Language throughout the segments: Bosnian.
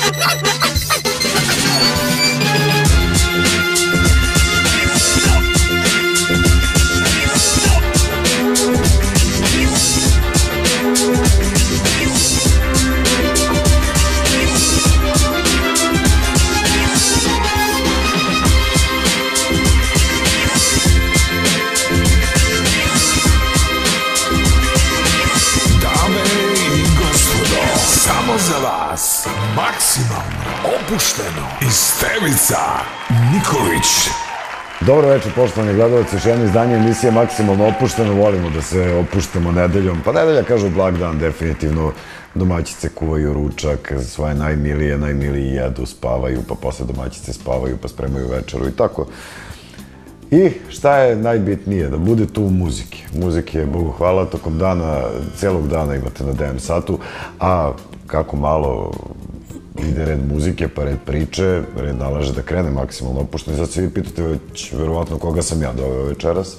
Ha ha ha ha! Dobro večer, poštovani gledalci, još jedno izdanje emisije Maksimalno opušteno, volimo da se opuštamo nedeljom. Pa nedelja, kažu, blagdan, definitivno domaćice kuvaju ručak, svoje najmilije, najmiliji jedu, spavaju, pa posle domaćice spavaju, pa spremaju večeru i tako. I šta je najbitnije? Da bude tu muzike. Muzike, Bogu hvala, tokom dana, celog dana imate na DM satu, a kako malo ide red muzike, pa red priče, red nalaže da krene maksimalno opušteno. I sad se vi pitate već, verovatno, koga sam ja doveo večeras.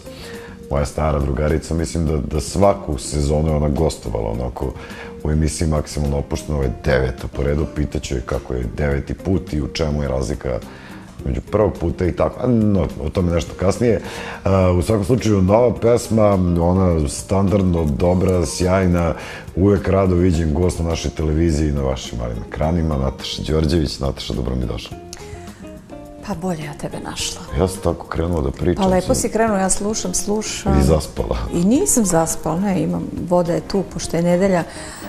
Moja stara drugarica, mislim da, da svaku sezonu je ona gostovala onako u emisiji Maksimalno opušteno, ovo je deveta po redu, pitaću je kako je deveti put i u čemu je razlika među prvog puta i tako, no, o tome nešto kasnije. A, u svakom slučaju, nova pesma, ona standardno, dobra, sjajna, uvek rado viđen gost na našoj televiziji i na vašim malim ekranima, Nataša Đorđević. Nataša, dobro mi došla. Pa bolje ja tebe našla. Ja sam tako krenuo da pričam. Pa lepo sam si krenuo, ja slušam, slušam. I zaspala. I nisam zaspala, ne, imam, voda je tu, pošto je nedelja.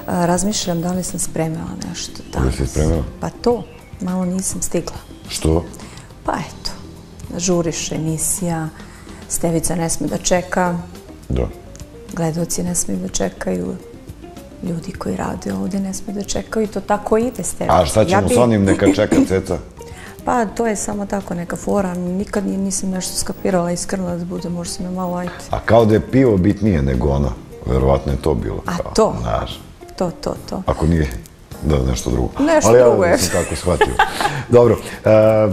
A, razmišljam da li sam spremila nešto danas. si spremila? Pa to, malo nisam stigla. Što? Pa eto, žuriš emisija, Stevica ne sme da čeka, Da. gledalci ne smiju da čekaju, ljudi koji rade ovdje ne smiju da čekaju i to tako ide, Stevica. A šta ćemo bi- s onim neka čeka ceca? Pa to je samo tako neka fora, nikad ni- nisam nešto skapirala iskreno da bude, možda si me malo ajte. A kao da je pivo bitnije nego ona. Verovatno je to bilo. A kao, to? Znaš, To, to, to. ako nije, da, nešto drugo. Nešto Ali drugo ja je. sam tako shvatio. Dobro, e,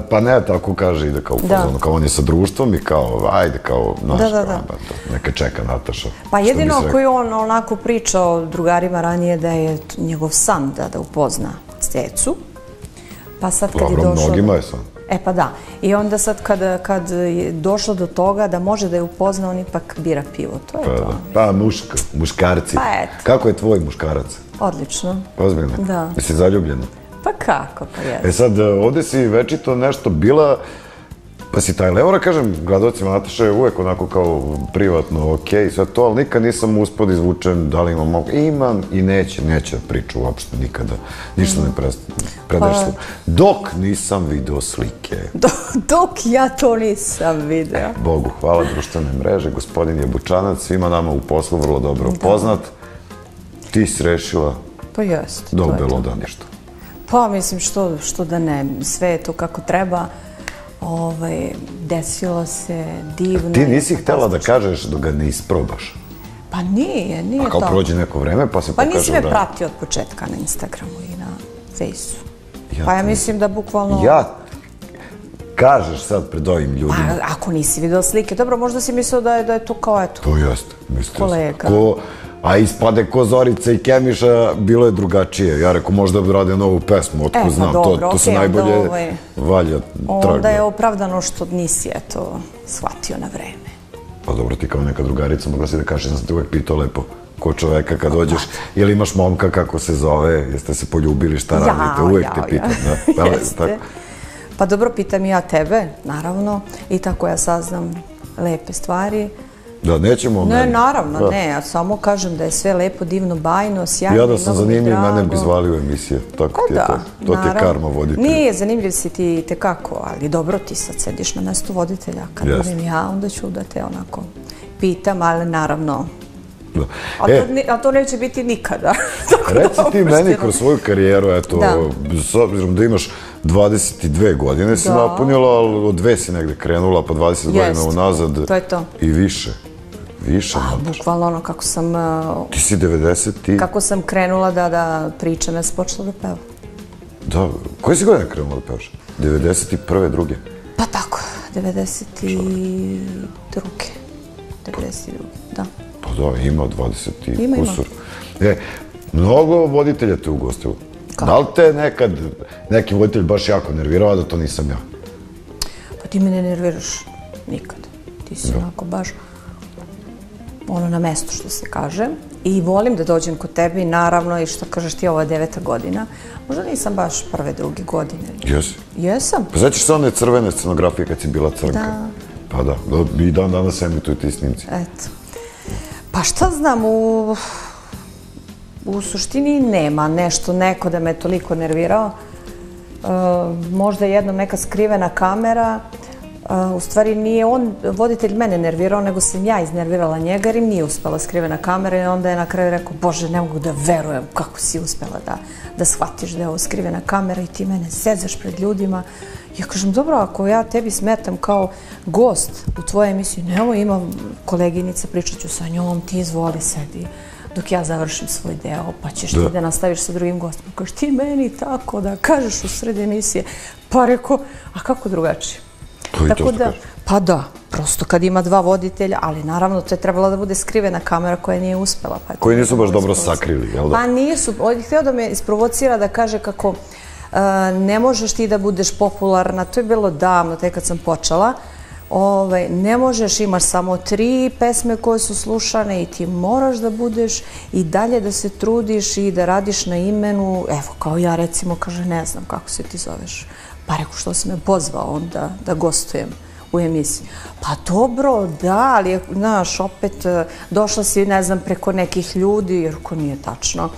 pa ne, tako kaže, ide kao Da. fazonu, kao on je sa društvom i kao, ajde, kao, znaš, Da, da, kao, da. to, neka čeka Nataša. Pa jedino se ako je on onako pričao drugarima ranije da je njegov san da, da upozna Stecu, pa sad kad Dobro, je došlo... mnogima je san. E pa da. I onda sad kad, kad je došlo do toga da može da je upozna, on ipak bira pivo. To je Pa, to. da. pa muška, muškarci. Pa eto. Kako je tvoj muškarac? Odlično. Ozbiljno? Da. Jesi zaljubljena? Pa kako pa je? E sad, ovdje si večito nešto bila, pa si taj Leora, kažem, gledalcima Nataša je uvek onako kao privatno, okej, sve to, ali nikad nisam uspio da izvučem da li imam mogu. Imam i neće, neće da priča uopšte nikada. Ništa ne pre, predešlo. Dok nisam video slike. Do- Dok ja to nisam video. Bogu hvala društvene mreže, gospodin je Bučanac, svima nama u poslu vrlo dobro poznat. Ti si rešila Pa jest. da to u je to. belodaništu. Pa mislim što, što da ne, sve je to kako treba. Ovaj, desilo se divno. Ti i nisi htjela da kažeš da ga ne isprobaš. Pa nije, nije A kao tako. prođe neko vreme pa se Pa pokaže nisi me da... pratio od početka na Instagramu i na Fejsu. Ja pa ja mislim da bukvalno... Ja kažeš sad pred ovim ljudima. Pa, ako nisi video slike, dobro, možda si mislio da je, da je to kao eto. To jeste. Mislio sam. Kolega. Ko, a ispade ko Zorica i Kemiša, bilo je drugačije. Ja rekao, možda bi radio novu pesmu, otko E, pa znam. dobro, to, to se onda najbolje ovaj- valja trag. Onda je opravdano što nisi eto shvatio na vreme. Pa dobro, ti kao neka drugarica mogla si da kažeš, ja sam te uvek pitao lepo ko čoveka kad dođeš, je li imaš momka, kako se zove, jeste se poljubili, šta radite, uvek te pitam. Da. Da li je Jeste. tako? Pa dobro, pitam i ja tebe, naravno, i tako ja saznam lepe stvari. Da, nećemo... Ne, meni. naravno, Da. ne, ja samo kažem da je sve lepo, divno, bajno, sjajno. Ja da sam zanimljiv, mene bi zvali u emisije. Tako Pa ti je da, to. To ti je karma voditelj. Nije, zanimljiv si ti tekako, ali dobro ti sad sediš na mestu voditelja. Kad Jeste. budem ja, onda ću da te onako pitam, ali naravno... Da. A, E, to, a to neće biti nikada. Reci ti meni kroz svoju karijeru, eto, Da. s obzirom da imaš 22 godine si napunila, ali od dve si negde krenula, pa 20 godina Jest. unazad. To je to. I više. Više, A, Nataša. bukvalno ono kako sam, uh, Ti si 90 i... kako sam krenula da, da pričam, ja sam počela da pevam. Da, koje si godine krenula da pevaš? 91. druge. Pa tako, 92. 92. Da. Pa da, ima 20 i Ima, ima. kusur. E, mnogo voditelja te ugostilo. Da li te nekad neki voditelj baš jako nervirao, da to nisam ja? Pa ti me ne nerviraš nikad. Ti si onako baš ono na mestu što se kaže. I volim da dođem kod tebe i naravno i što kažeš ti ovo je deveta godina. Možda nisam baš prve, druge godine. Jesi. Jesam. Pa značiš se one crvene scenografije kad si bila crnka? Da. Pa da, do- i dan danas emituju ti snimci. Eto. Pa šta znam, u, u suštini nema nešto, neko da me toliko nervirao. E, možda jednom neka skrivena kamera, e, u stvari nije on, voditelj mene nervirao, nego sam ja iznervirala njega jer im nije uspela skrivena kamera i onda je na kraju rekao, Bože, ne mogu da verujem kako si uspela da, da shvatiš da je ovo skrivena kamera i ti mene sezaš pred ljudima. Ja kažem, dobro, ako ja tebi smetam kao gost u tvojoj emisiji, nemoj, imam koleginica, pričat ću sa njom, ti izvoli, sedi dok ja završim svoj deo, pa ćeš ti da nastaviš sa drugim gostima. Kažeš, ti meni tako da kažeš u sred emisije. Pa reko, a kako drugačije? To je to što da, kažeš. pa da, prosto kad ima dva voditelja, ali naravno to je trebala da bude skrivena kamera koja nije uspela. Pa Koji nisu baš dobro sakrili, jel da? Pa nisu, on je htio da me isprovocira da kaže kako e, ne možeš ti da budeš popularna, to je bilo davno, tek kad sam počela, Ovaj, ne možeš, imaš samo tri pesme koje su slušane i ti moraš da budeš i dalje da se trudiš i da radiš na imenu. Evo, kao ja recimo, kaže, ne znam kako se ti zoveš. Pa reku, što si me pozvao onda da gostujem u emisiji. Pa dobro, da, ali, znaš, opet e, došla si, ne znam, preko nekih ljudi, jer ko nije tačno.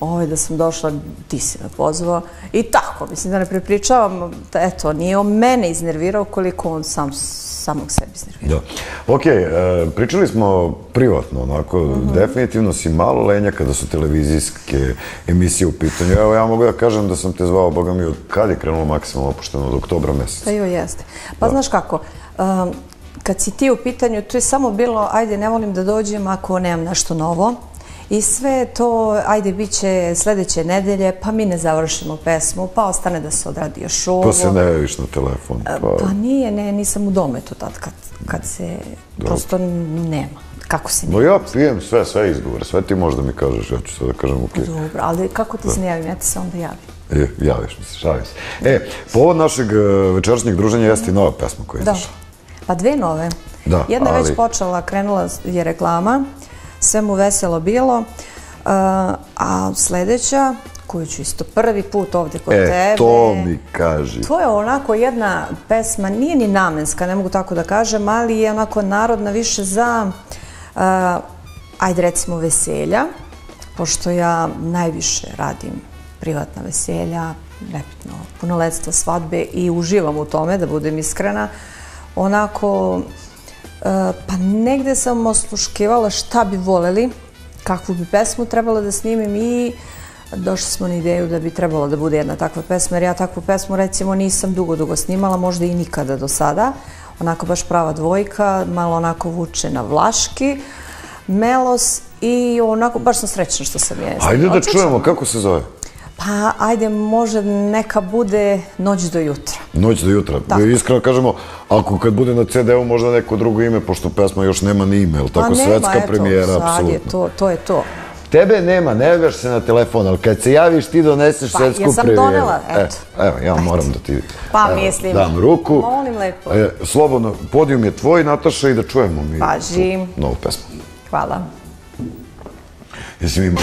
Ovaj, da sam došla, ti si me pozvao. I tako, mislim da ne prepričavam, eto, nije on mene iznervirao koliko on sam samog sebe iznervirao. Da. Ok, e, pričali smo privatno, onako, definitivno si malo lenja kada su televizijske emisije u pitanju. Evo, ja mogu da kažem da sam te zvao, boga mi, od kad je krenulo maksimalno opušteno, od oktobra meseca. Pa jo, jeste. Pa znaš kako, um, kad si ti u pitanju, to je samo bilo, ajde, ne volim da dođem ako nemam nešto novo. I sve to, ajde, bit će sledeće nedelje, pa mi ne završimo pesmu, pa ostane da se odradi još ovo. Pa se ne javiš na telefon. Pa, Pa nije, ne, nisam u dometu tad kad, kad se, prosto nema. Kako se no ja pijem sve, sve izgovore, sve ti možda mi kažeš, ja ću sad da kažem, ok. Dobro, ali kako ti se ne javim, ja ti se onda javim. E, javiš mi se, šalim se. E, povod našeg e, večerašnjeg druženja jeste i nova pesma koja je izašla. Pa dve nove. Da, Jedna je ali- već počela, krenula je reklama, sve mu veselo bilo, uh, a sledeća, koju ću isto prvi put ovdje kod tebe... E, to mi kaži. To je onako jedna pesma, nije ni namenska, ne mogu tako da kažem, ali je onako narodna više za, uh, ajde recimo, veselja, pošto ja najviše radim privatna veselja, nebitno, punoletstvo, svadbe i uživam u tome, da budem iskrena. Onako, pa negde sam osluškivala šta bi voleli, kakvu bi pesmu trebala da snimim i došli smo na ideju da bi trebalo da bude jedna takva pesma, jer ja takvu pesmu recimo nisam dugo, dugo snimala, možda i nikada do sada. Onako baš prava dvojka, malo onako vuče na vlaški, melos i onako baš sam srećna što sam je Ajde da čujemo kako se zove. Pa ajde, može neka bude noć do jutra. Noć do jutra. Tako. Iskreno kažemo, ako kad bude na CD-u možda neko drugo ime, pošto pesma još nema ni ime, jel tako? Pa nema, Svetska eto, premijera, sad je apsolutno. to, to je to. Tebe nema, ne javiš se na telefon, ali kad se javiš ti doneseš Pa, svetsku premijeru. donela, eto. E, evo, ja moram da ti Pa, evo, mislim. dam ruku. Molim lepo. E, slobodno, podijum je tvoj, Nataša, i da čujemo mi Važi. tu novu pesmu. Hvala. Jesi mi imao?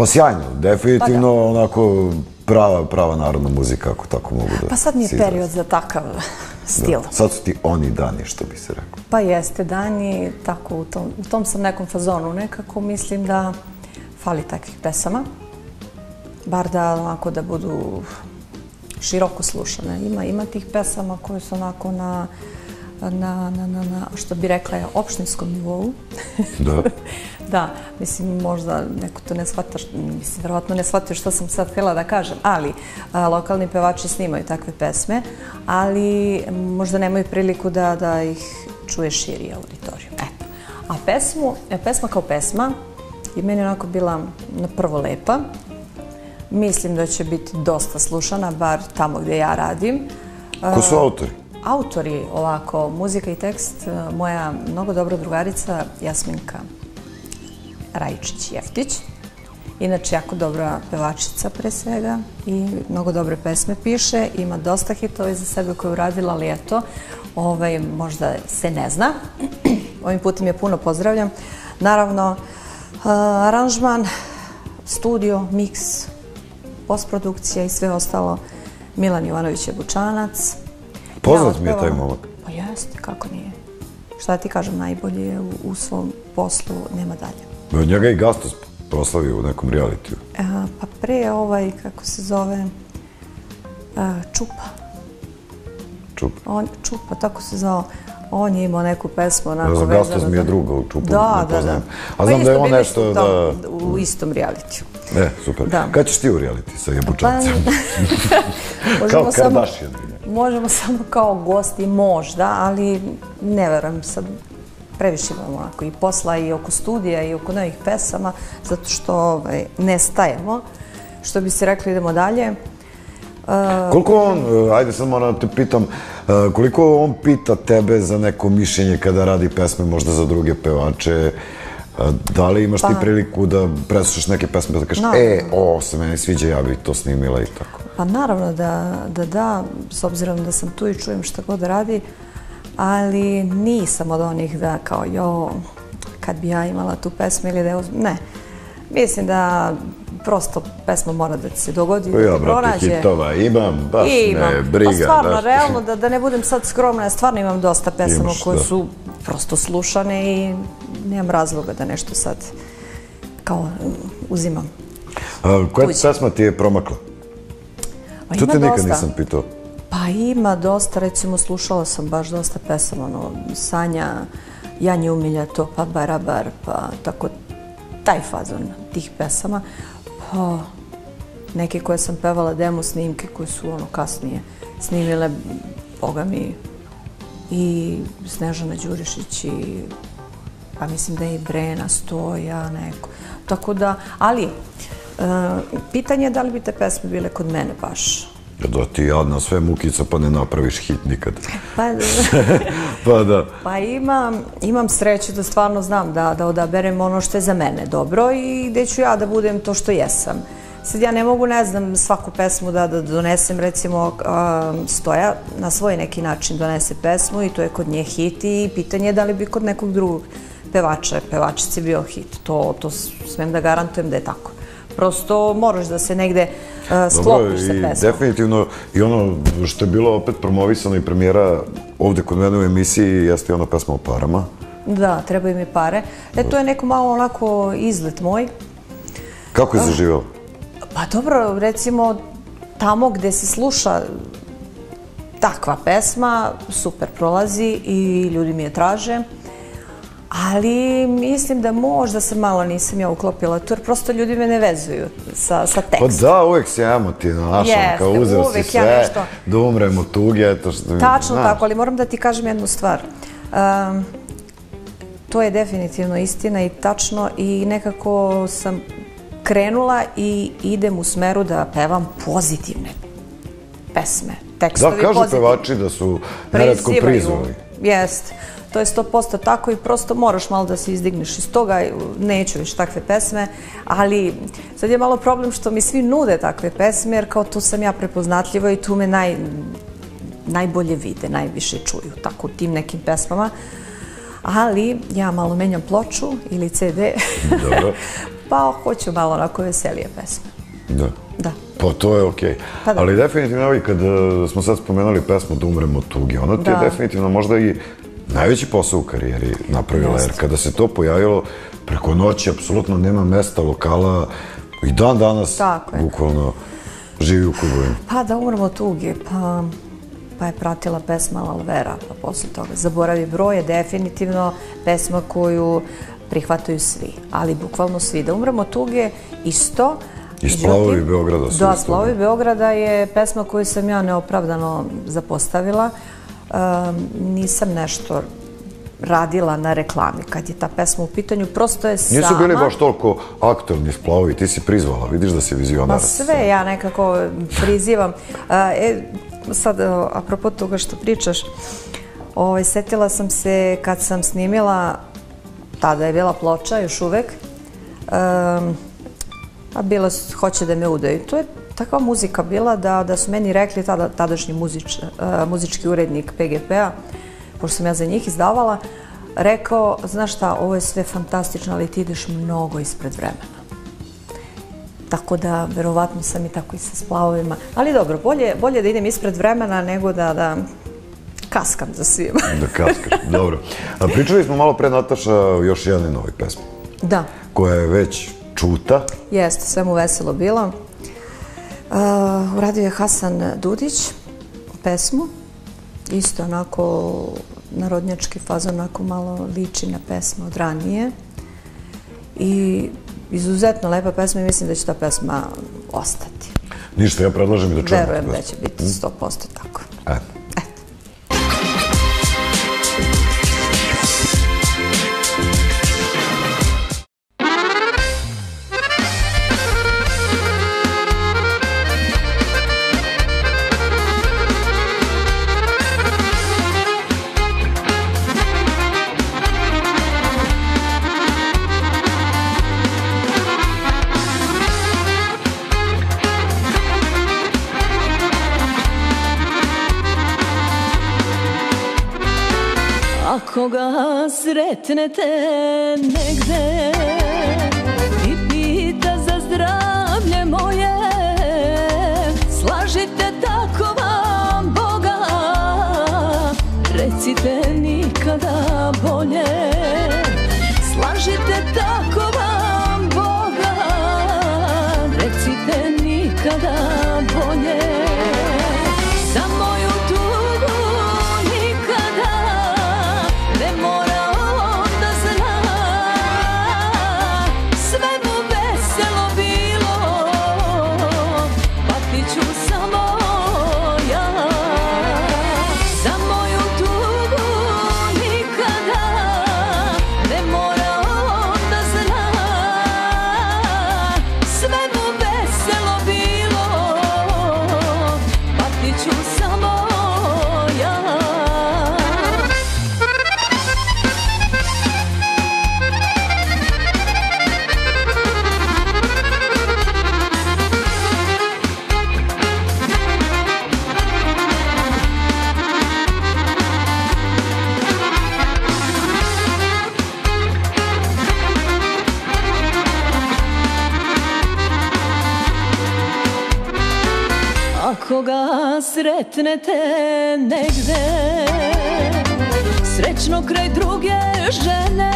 Pa sjajno, definitivno onako prava, prava narodna muzika, ako tako mogu da Pa sad mi je period za takav stil. Da. Sad su ti oni dani, što bi se rekao. Pa jeste, Dani, tako u tom, u tom sam nekom fazonu. Nekako mislim da fali takvih pesama. Bar da onako da budu široko slušane. Ima, ima tih pesama koje su onako na, na, na, na, na što bi rekla je, opštinskom nivou. Da. Da, mislim, možda neko to ne shvata, mislim, verovatno ne shvatio što sam sad htjela da kažem, ali a, lokalni pevači snimaju takve pesme, ali možda nemaju priliku da, da ih čuje širi auditoriju. Eto. A pesmu, e, pesma kao pesma je meni onako bila na prvo lepa. Mislim da će biti dosta slušana, bar tamo gdje ja radim. Ko su autori? Autori ovako, muzika i tekst, e, moja mnogo dobra drugarica Jasminka Rajčić-Jeftić. Inače, jako dobra pevačica pre svega i mnogo dobre pesme piše. Ima dosta hitova za sebe koje je uradila, ali eto, ovaj, možda se ne zna. Ovim putem je puno pozdravljam. Naravno, uh, aranžman, studio, miks, postprodukcija i sve ostalo. Milan Jovanović je Bučanac. Poznat Ja mi je taj momak. Pa jeste, kako nije. Šta ti kažem, najbolje je u, u svom poslu, nema dalje. Od njega je i Gastos proslavio u nekom realitiju. A, pa pre ovaj, kako se zove, a, Čupa. Čup. On, Čupa, tako se zvao. On je imao neku pesmu onako vezano Gastos mi je druga u Čupu, Da, ne da, da. poznajem. A Pa znam da je on nešto, da... U istom realitiju. Ne, super. Da. Kad ćeš ti u reality sa jebučancem? Pa, Kao možemo samo, Kardashian. Možemo samo kao gosti, možda, ali ne verujem sad previše imamo onako i posla i oko studija i oko novih pesama, zato što ovaj, ne stajemo. Što bi se rekli, idemo dalje. Koliko on, e, ajde sad moram da te pitam, e, koliko on pita tebe za neko mišljenje kada radi pesme možda za druge pevače? E, Da li imaš ti Pa- priliku da preslušaš neke pesme da kažeš, e, ovo se meni sviđa, ja bih to snimila i tako. Pa naravno da, da da, s obzirom da sam tu i čujem šta god radi, ali nisam od onih da kao jo, kad bi ja imala tu pesmu ili da je uzmem. Ne. Mislim da prosto pesma mora da se dogodi, Pa da ja, ti brate, pronađe. hitova imam, baš imam. me briga. Pa stvarno, znaš. realno, da, da ne budem sad skromna, ja stvarno imam dosta pesama koje da. su prosto slušane i nemam razloga da nešto sad kao um, uzimam. A, koja pesma ti je promakla? Pa To te nikad dosta. nisam pitao. Pa ima dosta, recimo slušala sam baš dosta pesama, ono, Sanja, Janje umilja to, pa Barabar, pa tako, taj fazon tih pesama. Pa, neke koje sam pevala demo snimke koje su ono kasnije snimile, boga mi, i Snežana Đurišić i pa mislim da je i Brena Stoja, neko. Tako da, ali, pitanje je da li bi te pesme bile kod mene baš. Da ti jadna sve mukica pa ne napraviš hit nikad. Pa, Pa da. Pa imam, imam sreću da stvarno znam da, da odaberem ono što je za mene dobro i gde ću ja da budem to što jesam. Sad ja ne mogu, ne znam, svaku pesmu da, da donesem, recimo, Stoja na svoj neki način donese pesmu i to je kod nje hit i pitanje je da li bi kod nekog drugog pevača, pevačice bio hit. To, to smem da garantujem da je tako. Prosto moraš da se negde a, sklopiš sa pesmom. definitivno i ono što je bilo opet promovisano i premijera ovde kod mene u emisiji jeste i ona pesma o parama. Da, trebaju mi pare. E, to je neko malo onako izlet moj. Kako je zaživjela? Pa dobro, recimo tamo gde se sluša takva pesma, super prolazi i ljudi mi je traže. Ali mislim da možda se malo nisam ja uklopila tu, jer prosto ljudi me ne vezuju sa, sa Pa tekstom. da, uvek si emotivno, ono, Jeste, kao uzeo si uvek ja sve, nešto- da umrem od tuge, eto što... Tačno znaš. tako, ali moram da ti kažem jednu stvar. Um, to je definitivno istina i tačno i nekako sam krenula i idem u smeru da pevam pozitivne pesme. Da, Tekstovi kažu pozitivni. pevači da su Prizivaju. prizvali. Jest. To je 100% tako i prosto moraš malo da se izdigneš iz toga. Neću više takve pesme, ali sad je malo problem što mi svi nude takve pesme, jer kao tu sam ja prepoznatljiva i tu me naj, najbolje vide, najviše čuju, tako u tim nekim pesmama. Ali ja malo menjam ploču ili CD, pa hoću malo onako veselije pesme. Da. Da. Pa to je okej. Pa da. Ali definitivno, evo i kad e, smo sad spomenuli pesmu Da umrem od tuge, ona ti je Da. definitivno možda i najveći posao u karijeri napravila, jer kada se to pojavilo preko noći, apsolutno nema mesta, lokala, i dan danas, Tako je. bukvalno, živi u klubovima. Pa da umremo od tuge, pa, pa je pratila pesma Lalvera, pa posle toga Zaboravi broj je definitivno pesma koju prihvataju svi, ali bukvalno svi. Da umremo od tuge isto. I Splavovi Beograda su Da. Splavovi Beograda je pesma koju sam ja neopravdano zapostavila. Nisam nešto radila na reklami kad je ta pesma u pitanju, prosto je sama. Nisu bili baš toliko aktorni splavovi, ti si prizvala, vidiš da si vizionar. Pa sve ja nekako prizivam. E, sad, apropo toga što pričaš, ovaj, setila sam se kad sam snimila, tada je bila ploča, još uvek, um, a bila hoće da me udaju. To je takva muzika bila da, da su meni rekli tada, tadašnji muzič, a, muzički urednik PGP-a, pošto sam ja za njih izdavala, rekao, znaš šta, ovo je sve fantastično, ali ti ideš mnogo ispred vremena. Tako da, verovatno sam i tako i sa splavovima. Ali dobro, bolje, bolje da idem ispred vremena nego da, da kaskam za svima. Da kaskaš, dobro. A pričali smo malo pre Nataša još jedne novoj pesmi, da, koja je već čuta. jeste, sve mu veselo bilo. Uh, uradio je Hasan Dudić pesmu. Isto onako narodnjački fazon, onako malo liči na pesmu od ranije. I izuzetno lepa pesma i mislim da će ta pesma ostati. Ništa, ja predlažem i da čujemo. Verujem da će biti 100% tako. Eto. Sretnete negde i pita za zdravlje moje, slažite tako vam Boga, recite nikada bolje. Slažite tako vam sretnete negde Srećno kraj druge žene.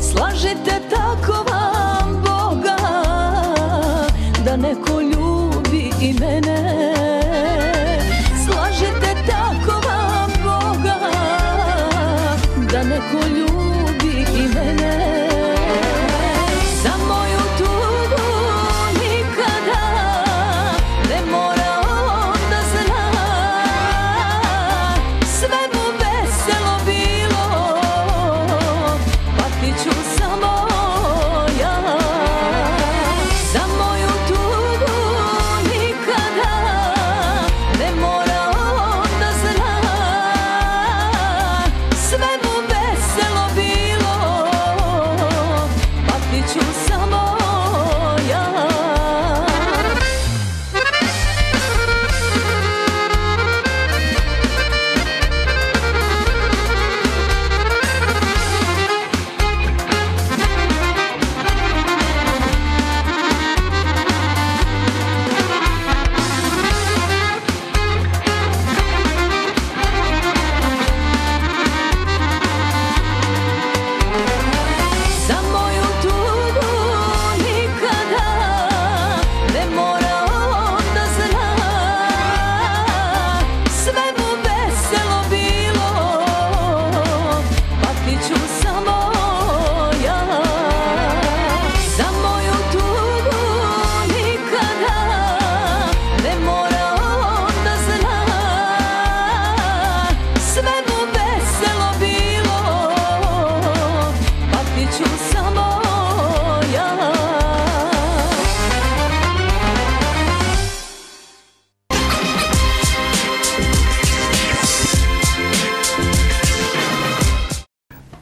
Slažite tako vam Boga Da neko ljubi i mene. Slažite tako vam Boga Da neko ljubi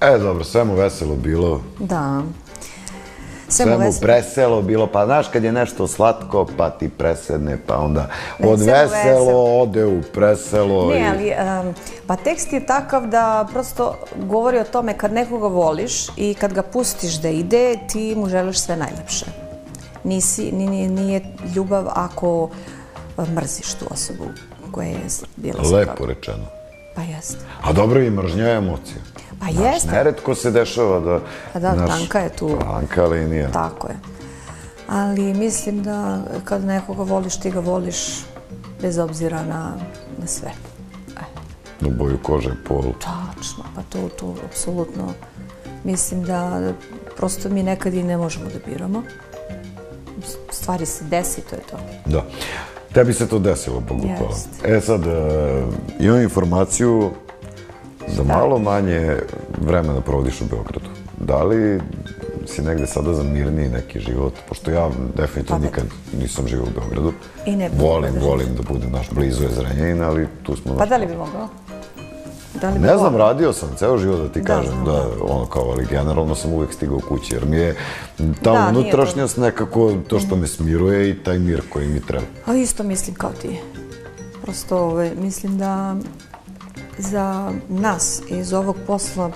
E, dobro, sve mu veselo bilo, Da. Sve, mu veselo. preselo bilo, pa znaš kad je nešto slatko, pa ti presedne, pa onda od veselo veselo. ode u preselo. Ne, i- ali em, pa tekst je takav da prosto govori o tome kad nekoga voliš i kad ga pustiš da ide, ti mu želiš sve najlepše. Nisi, ni- ni- nije ljubav ako mrziš tu osobu koja je bila Lepo rečeno. Pa jeste. A dobro i mržnja je emocija. Pa Znaš, jeste. neretko se dešava da... Pa da, tanka je tu. Tanka linija. Tako je. Ali mislim da kad nekoga voliš, ti ga voliš bez obzira na, na sve. E. Na boju kože, pol. Tačno, pa to, to, apsolutno. Mislim da prosto mi nekad i ne možemo da biramo. Stvari se desi, to je to. Da. Tebi se to desilo, Bogu hvala. E sad, e, imam informaciju da malo manje vremena provodiš u Beogradu. Da li si negde sada za mirniji neki život? Pošto ja definitivno Pa da. nikad nisam živio u Beogradu. I ne Volim, da volim da budem naš blizu je Zrenjanin, ali tu smo... Pa da li bi mogao? Da li bi Ne znam, radio sam ceo život da ti Da, kažem, znam. da, ono kao, ali generalno sam uvek stigao kući, jer mi je ta Da, unutrašnjost nekako to što me smiruje i taj mir koji mi treba. A isto mislim kao ti. Prosto ovaj, mislim da za nas iz ovog posla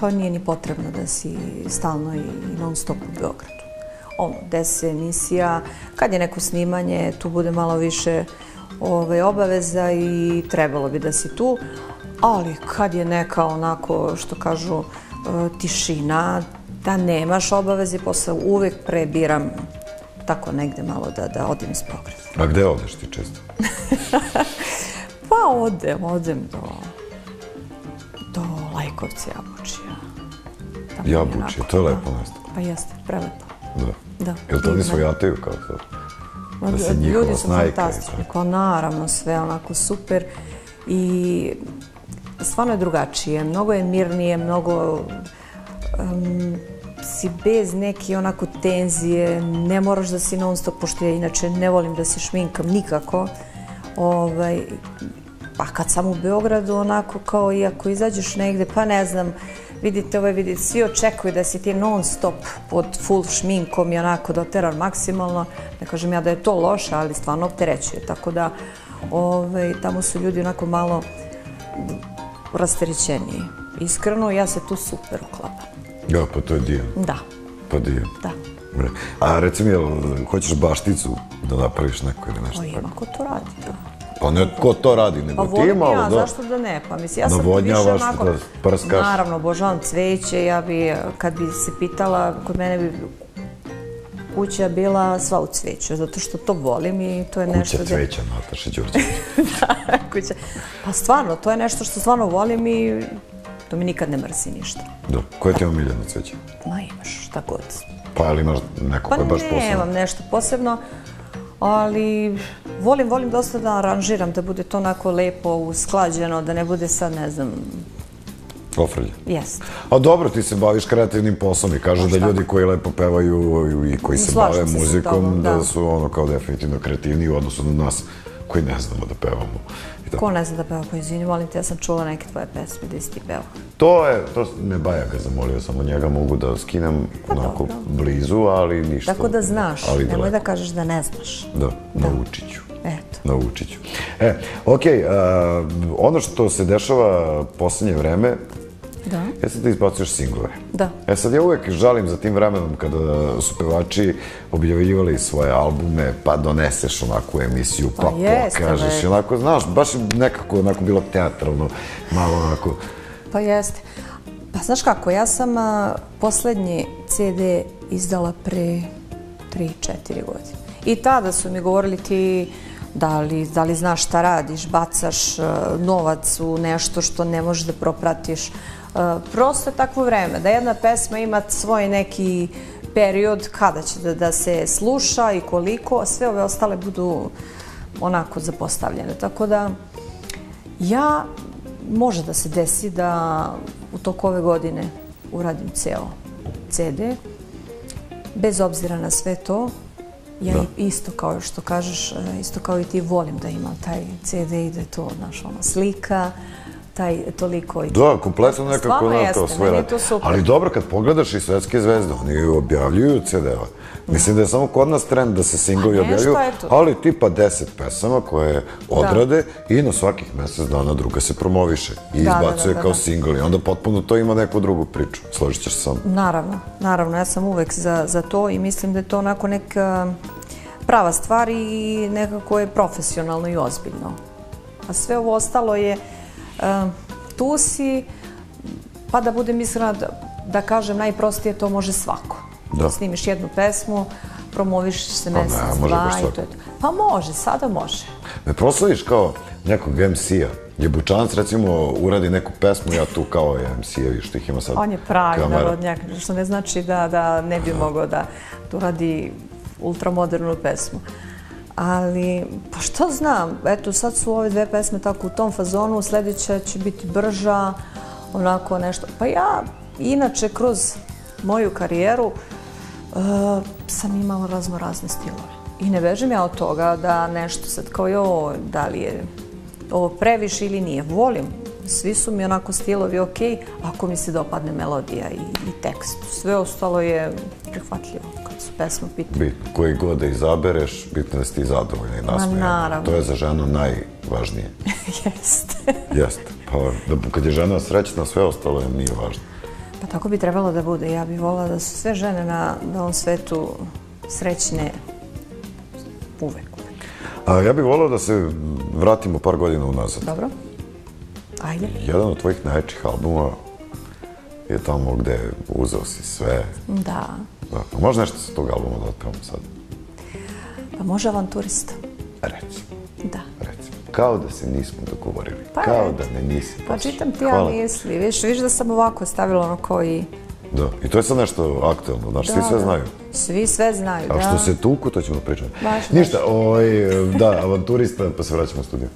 pa nije ni potrebno da si stalno i non stop u Beogradu. Ono, desi emisija, kad je neko snimanje, tu bude malo više ovaj, obaveza i trebalo bi da si tu, ali kad je neka onako, što kažu, e, tišina, da nemaš obaveze, posle uvek prebiram tako negde malo da, da odim iz Beograda. A gde odeš ti često? Pa odem, odem do, do Lajkovci, Jabučija. Tamo onako, to je lepo mesto. Pa jeste, prelepo. Da. Da. Jel to oni svojataju kao to? Da se njihova Ljudi su fantastični, pa naravno sve onako super i stvarno je drugačije, mnogo je mirnije, mnogo um, si bez neke onako tenzije, ne moraš da si non stop, pošto ja inače ne volim da se šminkam nikako. Ovaj, pa kad sam u Beogradu, onako kao i ako izađeš negde, pa ne znam, vidite ovaj, vidite, svi očekuju da si ti non stop pod full šminkom i onako doteran maksimalno. Ne kažem ja da je to loše, ali stvarno opterećuje. Tako da ovaj, tamo su ljudi onako malo rasterećeniji. Iskreno, ja se tu super uklapam. Ja, pa to je divno. Da, Pa divno. da. A reci mi, jel hoćeš bašticu da napraviš neko ili nešto? O, ima ko to radi, da. Pa ne ko to radi, nego Pa ti malo, ja, da. zašto da ne? Pa mislim, ja sam Navodnjavaš, više onako... da prskaš. Naravno, obožavam cveće, ja bi, kad bi se pitala, kod mene bi kuća bila sva u cveću, zato što to volim i to je nešto... Kuća cveća, Nataša Đurđević. kuća. Pa stvarno, to je nešto što stvarno volim i To mi nikad ne mrsi ništa. Da. Koje ti je omiljeno cveće? Ma imaš šta god. Pa ali imaš neko Pa koje je baš posebno? nemam nešto posebno, ali volim, volim dosta da aranžiram, da bude to onako lepo, usklađeno, da ne bude sad, ne znam, Ofrlje. jest. A dobro, ti se baviš kreativnim poslom i kažu da ljudi koji lepo pevaju i koji se Slažem bave se muzikom, tobom, da da. su ono kao definitivno kreativniji u odnosu na nas koji ne znamo da pevamo. Tako. Ko ne zna da peva, pa izvini, molim te, ja sam čula neke tvoje pesme da si ti peva. To je, to me Baja ga zamolio, samo njega mogu da skinem onako dobro. blizu, ali ništa. Tako da znaš, ali nemoj daleko. da kažeš da ne znaš. Da, naučit ću. Eto. Naučit ću. E, okej, a, ono što se dešava posljednje vreme, Da. jeste da izbacuješ singlove. Da. E sad ja uvek žalim za tim vremenom kada su pevači objavljivali svoje albume, pa doneseš onako emisiju, pa, Pa jeste, pokažeš. I onako, znaš, baš nekako onako bilo teatralno, malo onako. Pa jeste. Pa znaš kako, ja sam a, poslednji CD izdala pre 3-4 godine. I tada su mi govorili ti da li, da li znaš šta radiš, bacaš novac u nešto što ne možeš da propratiš. A, prosto je takvo vreme, da jedna pesma ima svoj neki period kada će da, da se sluša i koliko, a sve ove ostale budu onako zapostavljene. Tako da, Ja, može da se desi da u toku ove godine uradim ceo CD. Bez obzira na sve to, ja isto kao što kažeš, e, isto kao i ti volim da imam taj CD i da je to naša ona slika, taj toliko Da, kompletno nekako rad. to super. Ali dobro, kad pogledaš i svetske zvezde, oni objavljuju CD-ove. Mislim da je samo kod nas trend da se singlovi nešto, objavljuju, ali tipa 10 pesama koje odrade i na svakih mjesec dana druga se promoviše i izbacuje da, da, kao da. singl i onda potpuno to ima neku drugu priču. Složit ćeš sam. Naravno, naravno, ja sam uvek za, za to i mislim da je to onako neka prava stvar i nekako je profesionalno i ozbiljno. A sve ovo ostalo je, tu si, pa da budem iskrena, da, da kažem najprostije, to može svako. Da. Snimiš jednu pesmu, promoviš se Pa mesec, dva i to je to. Pa može, sada može. Me proslaviš kao nekog MC-a. Ljebučanac recimo uradi neku pesmu, ja tu kao je MC-evi što ih ima sad. On je pravi kamera. narodnjak, što ne znači da, da ne bi mogao da tu radi ultramodernu pesmu. Ali, pa što znam, eto sad su ove dve pesme tako u tom fazonu, sljedeća će biti brža, onako nešto. Pa ja, inače, kroz moju karijeru uh, sam imala razno razne stilove. I ne bežim ja od toga da nešto sad kao jo, da li je ovo previše ili nije. Volim. Svi su mi onako stilovi ok, ako mi se dopadne melodija i, i tekst. Sve ostalo je prihvatljivo kad su pesma pitanje. Koji god da izabereš, bitno da si ti zadovoljna i nasmejana. naravno. To je za ženu najvažnije. Jeste. Jeste. Pa da, kad je žena srećna, sve ostalo je nije važno. Pa tako bi trebalo da bude. Ja bih volila da su sve žene na, na ovom svetu srećne uvek. uvek. A ja bih volio da se vratimo par godina unazad. Dobro? Ajde. Jedan od tvojih najjačih albuma je tamo gde uzeo si sve. Da. Da. A može nešto sa tog albuma da otpevamo sad? Pa može avanturista. Reci, Da. reci. Kao da se nismo dogovorili. Pa Kao da me nisi Pa čitam ti ja misli. Viš, viš da sam ovako stavila ono koji... Da, i to je sad nešto aktualno, znaš, svi sve znaju. Svi sve znaju, A da. što se tuku, to ćemo da pričamo. Baš, baš. Ništa, ovaj, da, avanturista, pa se vraćamo u studiju.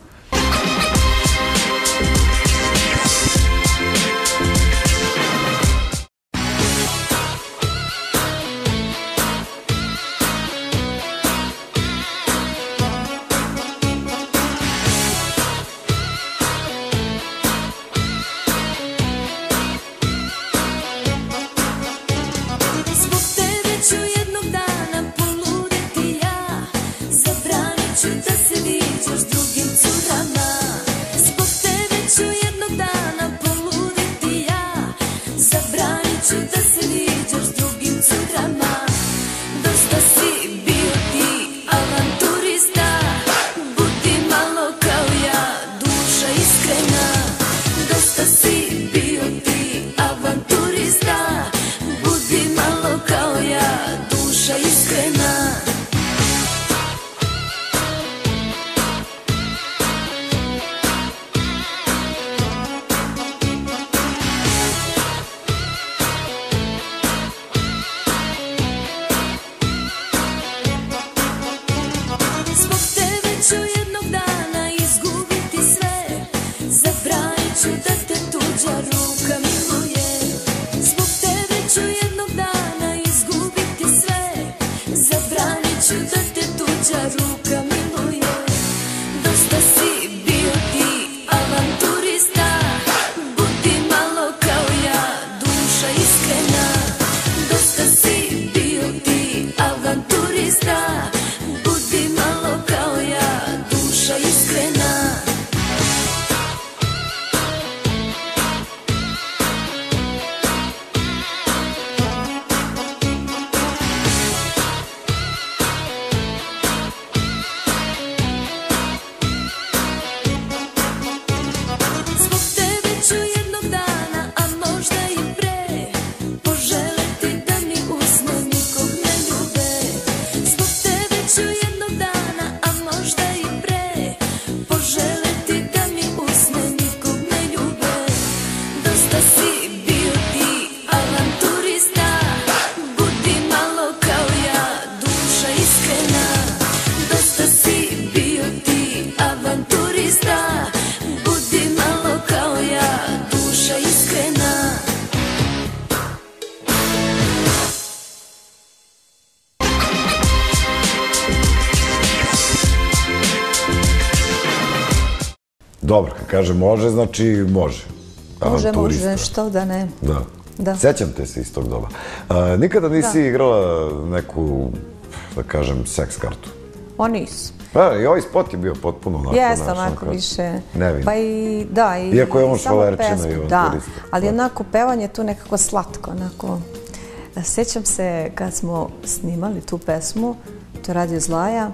Dobro, kad kaže može, znači može. Može, Avanturista. može, što da ne. Da. Da. Sećam te se iz tog doba. A, nikada nisi igrala neku, da kažem, seks kartu? O, nisu. Pa, i ovaj spot je bio potpuno onako. Jeste onako više. Nevin. Pa i, da, i Iako je on švalerčina i on Da, turista. ali Da. onako pevanje tu nekako slatko, onako. Sećam se kad smo snimali tu pesmu, to je radio Zlaja,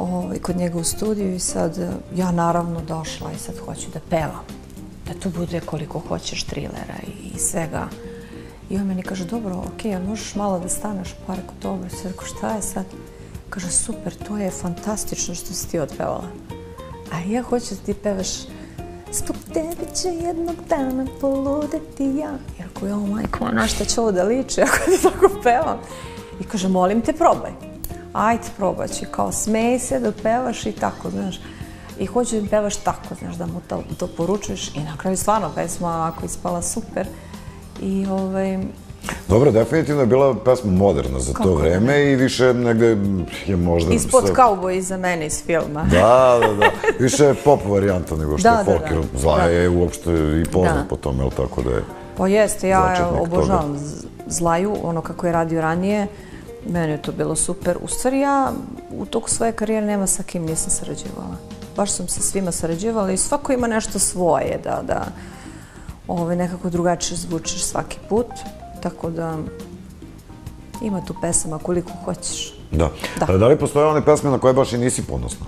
ovaj, kod njega u studiju i sad eh, ja naravno došla i sad hoću da pevam. Da tu bude koliko hoćeš trilera i, i svega. I on meni kaže, dobro, okej, ali možeš malo da staneš? Pa rekao, dobro. Sve rekao, šta je sad? Kaže, super, to je fantastično što si ti odpevala. A ja hoću da ti pevaš Zbog tebe će jednog dana poludeti ja. I rekao, jo, majko, na šta će ovo da liči ako ti tako pevam? I kaže, molim te, probaj. Ajde, probat ću. Kao, smej se da pevaš i tako, znaš. I hoću da pevaš tako, znaš, da mu to, to poručuješ. I na kraju stvarno pesma ako ispala super. I ovaj, Dobro, definitivno je bila pesma moderna za Kako to vreme i više negde je možda... ispod sve- kauboj iza mene iz filma. Da, da, da. Više je pop varijanta nego što Da, je folk, jer Zlaja Da. je uopšte i poznat po tome, jel tako da je... Pa jeste, ja obožavam Zlaju, ono kako je radio ranije. Meni je to bilo super. U stvari ja u toku svoje karijere nema sa kim nisam sarađivala. Baš sam sa svima sarađivala i svako ima nešto svoje da, da ovaj, nekako drugačije zvučiš svaki put. Tako da ima tu pesama koliko hoćeš. Da. Da. Da li postoje one pesme na koje baš i nisi ponosna?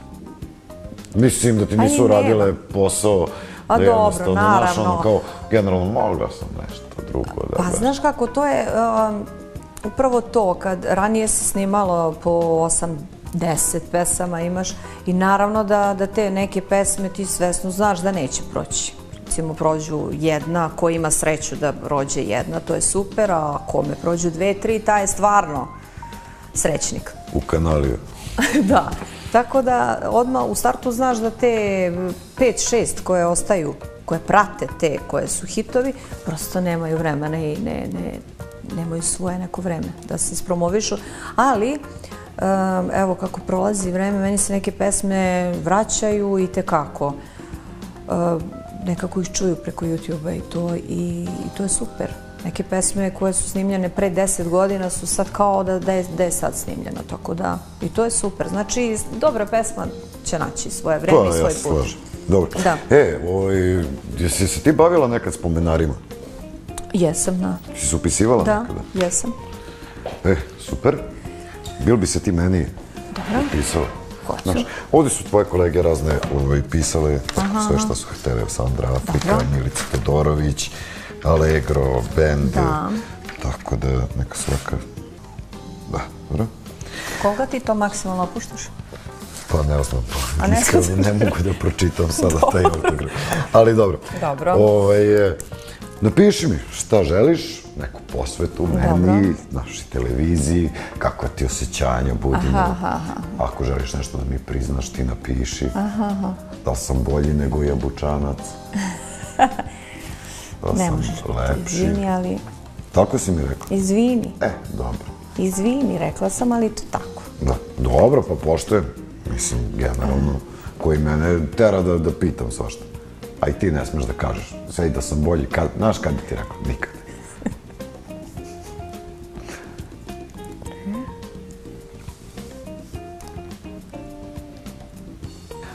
Mislim da ti Pa nisu radile posao A da dobro, znaš, naravno. ono, kao, generalno mogla sam nešto drugo da... Pa baš- znaš kako, to je um, upravo to, kad ranije se snimalo po 8 10 pesama imaš i naravno da, da te neke pesme ti svesno znaš da neće proći. Recimo prođu jedna, ko ima sreću da prođe jedna, to je super, a kome prođu dve, tri, taj je stvarno srećnik. U kanaliju. da. Tako da odmah u startu znaš da te 5-6 koje ostaju, koje prate te koje su hitovi, prosto nemaju vremena i ne, ne, nemaju svoje neko vreme da se ispromovišu. Ali, um, evo kako prolazi vreme, meni se neke pesme vraćaju i tekako. Uh, nekako ih čuju preko YouTube-a i to, i, i to je super. Neke pesme koje su snimljene pre 10 godina su sad kao da, da, je, da je sad snimljeno, tako da i to je super. Znači, dobra pesma će naći svoje vreme i ja svoj put. Dobro. Da. E, ovaj, jesi se ti bavila nekad spomenarima? Jesam, da. Si se upisivala Da, nekada? jesam. E, super. Bil bi se ti meni Dobro. pisao? Hoću. Znaš, ovdje su tvoje kolege razne ovaj, pisale sve što su htjeli. Sandra Afrika. Milica Todorović, Allegro, Band. Da. Tako da, neka svaka... Da, dobro. Koga ti to maksimalno opuštaš? Pa ne znam, A ne iskreno ne mogu da pročitam sada taj autograf. Ali dobro. Dobro. Ovaj, e, napiši mi šta želiš, neku posvetu meni, našoj televiziji, kako ti osjećanja budimo. Aha, aha. Ako želiš nešto da mi priznaš, ti napiši. Aha. Da sam bolji nego jabučanac? Da Ne sam možeš lepši? izvini, ali... Tako si mi rekao. Izvini, E, dobro. izvini, rekla sam, ali to tako. Da, dobro, pa poštojem. Mislim, generalno, koji mene tera da, da pitam svašta. A i ti ne smeš da kažeš. Sve i da sam bolji. Kad, znaš kad bi ti rekao? Nikad.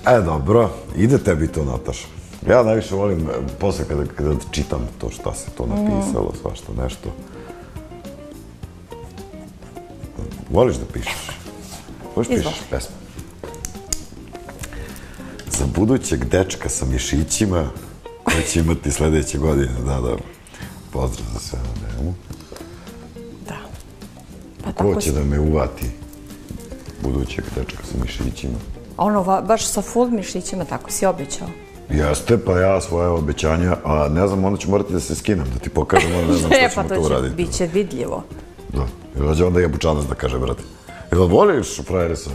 E, dobro, ide tebi to, Nataša. Ja najviše volim, e, posle kada, kada čitam to šta se to napisalo, svašta nešto. Voliš da pišeš? Voliš pišeš pesme? Budućeg dečka sa mišićima koji će imati sledeće godine, da, da. Pozdrav za sve na demu. Da. Pa Ko će si- da me uvati budućeg dečka sa mišićima? Ono, va- baš sa full mišićima, tako si obećao. Jeste, pa ja svoje obećanja, a ne znam, onda ću morati da se skinem, da ti pokažem, onda ne znam E, što pa ćemo to to će, uraditi. bit će vidljivo. Da, jer dođe onda jabučanac da kaže, brate. Jel voliš frajere sa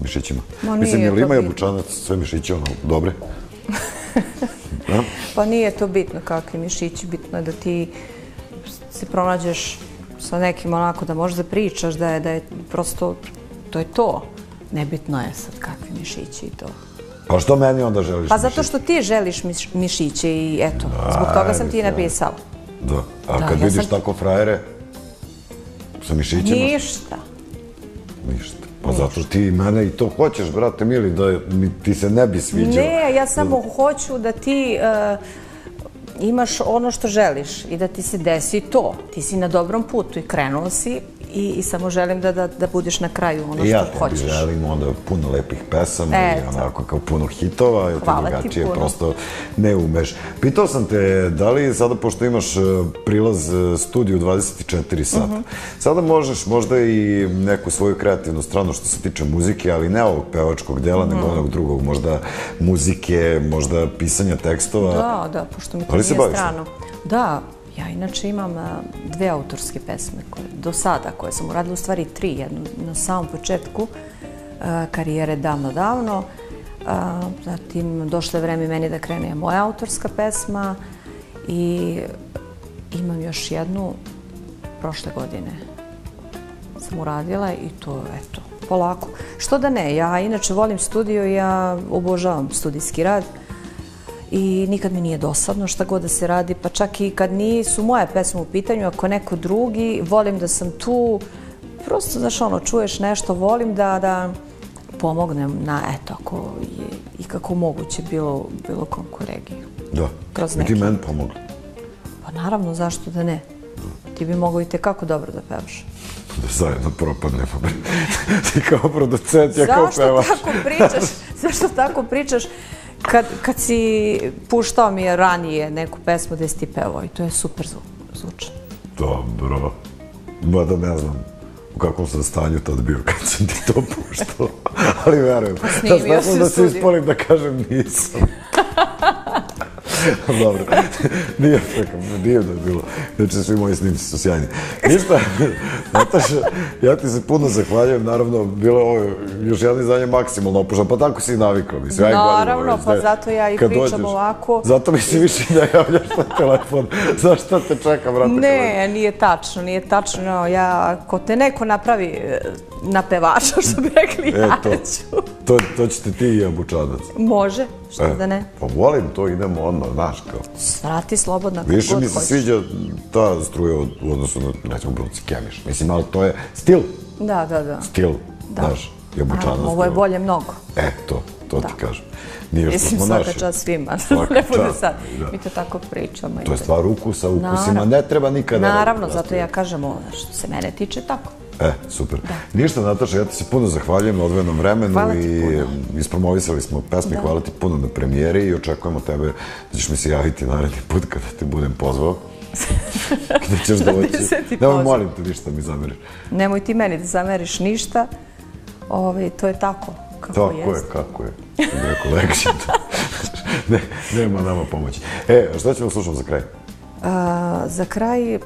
mišićima? Ma Mislim, jel to ima bitno. jabučanac sve mišiće, ono, dobre? Pa nije to bitno kakvi mišići, bitno je da ti se pronađeš sa nekim onako da možeš da pričaš, da je, da je prosto, to je to. Nebitno je sad kakvi mišići i to. Pa što meni onda želiš Pa zato što ti želiš miš- mišiće i eto, zbog toga sam ti napisao. Da. A Da, kad ja vidiš sam- tako frajere, sa mišićima, Ništa. Ništa. Pa zato ti mene i to hoćeš, brate mili, da mi, ti se ne bi sviđao. Ne, ja samo hoću da ti e, imaš ono što želiš i da ti se desi to. Ti si na dobrom putu i krenuo si i, i samo želim da, da, da budeš na kraju ono I ja što tebi hoćeš. želim onda puno lepih pesama i Eto. onako kao puno hitova, jer Hvala ti drugačije puno. prosto ne umeš. Pitao sam te, da li sada, pošto imaš e, prilaz e, studiju 24 sata, Mhm. sada možeš možda i neku svoju kreativnu stranu što se tiče muzike, ali ne ovog pevačkog dela, nego Mhm. onog drugog, možda muzike, možda pisanja tekstova. Da, da, pošto mi to se baviš strano. Da, ja inače imam dve autorske pesme koje, do sada, koje sam uradila, u stvari tri, jednu na samom početku karijere davno, davno. A, zatim došlo je vreme meni da krene moja autorska pesma i imam još jednu prošle godine sam uradila i to, eto, polako. Što da ne, ja inače volim studio i ja obožavam studijski rad i nikad mi nije dosadno šta god da se radi, pa čak i kad nisu moje pesme u pitanju, ako neko drugi, volim da sam tu, prosto, znaš, ono, čuješ nešto, volim da, da pomognem na, eto, ako je i kako moguće bilo, bilo kom kolegi. Da. Kroz I ti meni pomogli. Pa naravno, zašto da ne? Ti bi mogao i tekako dobro da pevaš. Da zajedno propadnemo. ti kao producent, ja kao Zašto pevač. tako pričaš? Zašto tako pričaš? Kad, kad si puštao mi je ranije neku pesmu gde si ti pevao i to je super zvu- zvučno. Dobro. Mada ne znam u kakvom sam stanju tad bio kad sam ti to puštao. Ali verujem. snimio da u da se ispolim da kažem nisam. Dobro, nije fekam, divno je bilo. Znači, svi moji snimci su sjajni. Ništa, Nataša, ja ti se puno zahvaljujem. Naravno, bilo je ovo još jedno izdanje maksimalno opušno, pa tako si i navikao. Mislim, ja i godinama Naravno, pa zato ja i pričam ovako. Zato mi se više ne javljaš na telefon. Znaš šta te čeka, brate? Ne, nije tačno, nije tačno. Ja, ako te neko napravi e, na pevača, što bi rekli, ja ću. To, to ćete ti i obučanac. Može, što E, da ne. Pa volim to, idemo odmah, znaš kao. Vrati slobodno kako Više god mi se hoćeš. sviđa ta struja od- u odnosu na, recimo, Bruci Kemiš. Mislim, ali to je stil, Da, da, da. stil, znaš, i. Naravno, Ovo je bolje mnogo. E, to, to ti kažem. Nije što Mislim, smo svaka naši. čast svima. Svaka ne bude sad. da. Mi to tako pričamo. To je stvar ukusa, ukusima Naravno. ne treba nikada... Naravno, zato ja kažem ovo, što se mene tiče tako. E, super. Ništa, Nataša, ja ti se puno zahvaljujem na odvojenom vremenu Hvala i ispromovisali smo pesmi. Hvala ti puno na premijeri i očekujemo tebe da ćeš mi se javiti naredni put kada te budem pozvao. Kada ćeš doći. Nemoj, molim te, ništa mi zameriš. Nemoj ti meni da zameriš ništa. Ove, to je tako kako Tako je, jest. kako je. Neko lekcija. ne, nema nama pomoći. E, šta ćemo slušati za kraj? A, za kraj,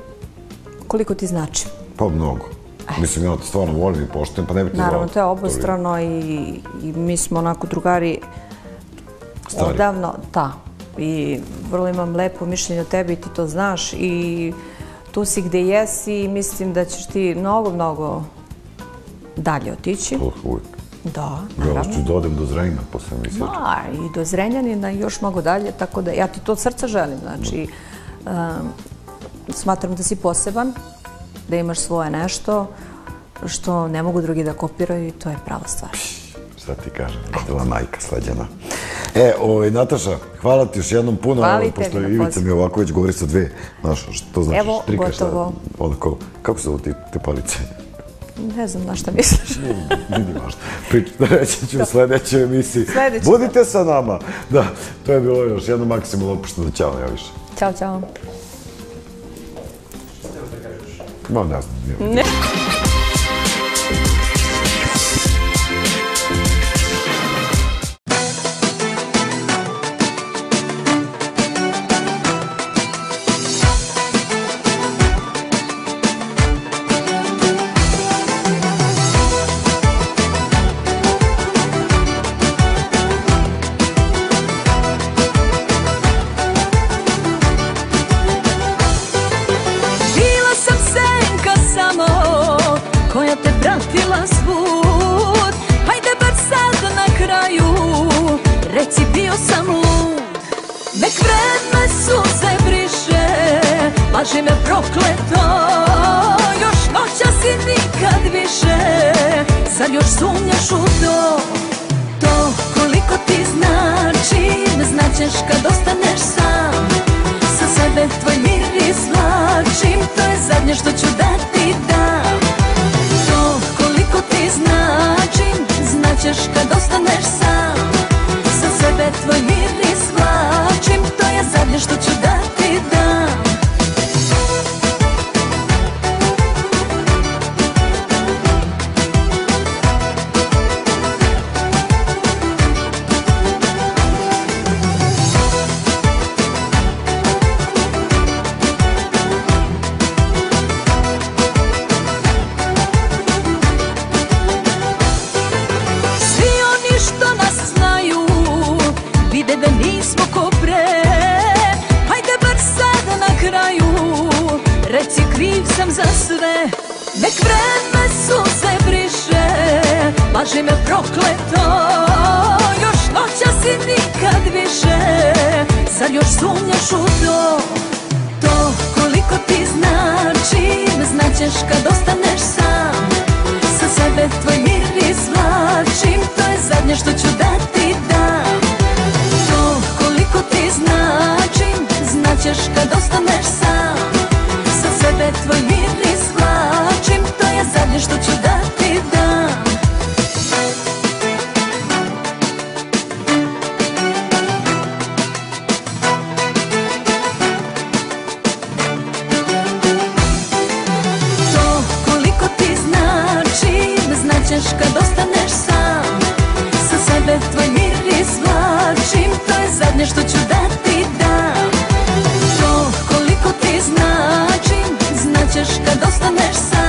koliko ti znači? Pa mnogo. Mislim, ja te stvarno volim i poštujem, pa ne bi ti Naravno, to je obostrano i, i mi smo onako drugari Stari. odavno, da. I vrlo imam lepo mišljenje o tebi i ti to znaš i tu si gde jesi i mislim da ćeš ti mnogo, mnogo dalje otići. To uvijek. Da, Ja naravno. ću da odem do Zrenjina posle emisije. A, i do Zrenjanina i još mnogo dalje, tako da ja ti to od srca želim. Znači, um, smatram da si poseban, da imaš svoje nešto što ne mogu drugi da kopiraju i to je prava stvar. Šta ti kažem, rodila majka slađena. E, ovaj, Nataša, hvala ti još jednom puno, Hvala tebi pošto na Ivica pozivu. Mijovaković govori sa dve, znaš, što znači, Evo, štrika, šta, gotovo. onako, kako se zovu ti, te palice? Ne znam na šta misliš. Vidi važno. Prič, reći ću u sljedećoj emisiji. Sljedeći, Budite sa nama. Da, to je bilo još jedno maksimalno opušteno. Ćao, ja više. Ćao, čao. Ma, ne laži me prokleto Još noća si nikad više, zar još sumnjaš u to To koliko ti značim, znaćeš kad ostaneš sam Sa sebe tvoj mir izvlačim, to je zadnje što ću da ti dam. To koliko ti značim, znaćeš kad ostaneš sam Sa sebe tvoj mir izvlačim, to je zadnje što ću da ti dam. Sve Nek vreme suze briše Laži me prokleto Još noća si nikad više Zar još sumnjaš u to To koliko ti značim Znaćeš kad ostaneš sam Sa sebe tvoj mir izvlačim To je zadnje što ću da ti dam. To koliko ti značim Znaćeš kad ostaneš sam Sa sebe tvoj mir izvlačim To zadnje što ću da ti dam. To koliko ti znači Znaćeš kad ostaneš sam. Sa sebe tvoj mir izvlačim To je zadnje što ću da ti dam. To koliko ti znači Znaćeš kad ostaneš sam.